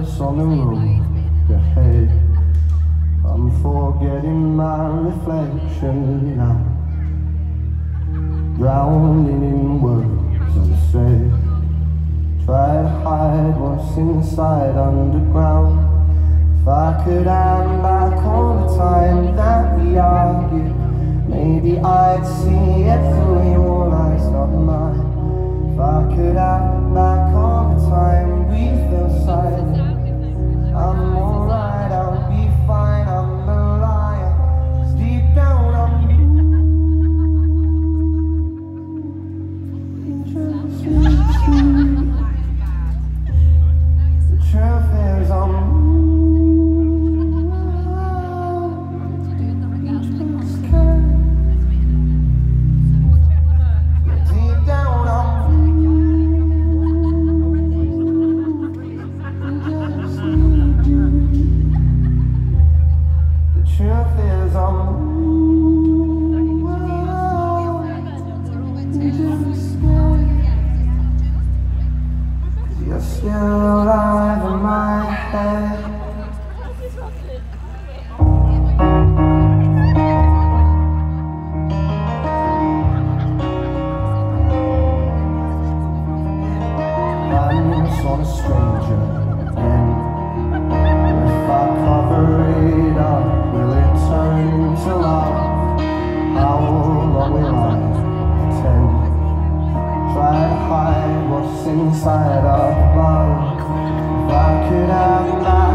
place on the road your. I'm forgetting my reflection now. Drowning in words unsaid. Try to hide what's inside underground. If I could have back all the time that we argued, maybe I'd see it through your eyes, not mine. If I could have truth is I'm scared. You're still alive in my head. I'm a stranger I cover up, will it turn to love? How long will I pretend? Try to hide what's inside of love. If I could have my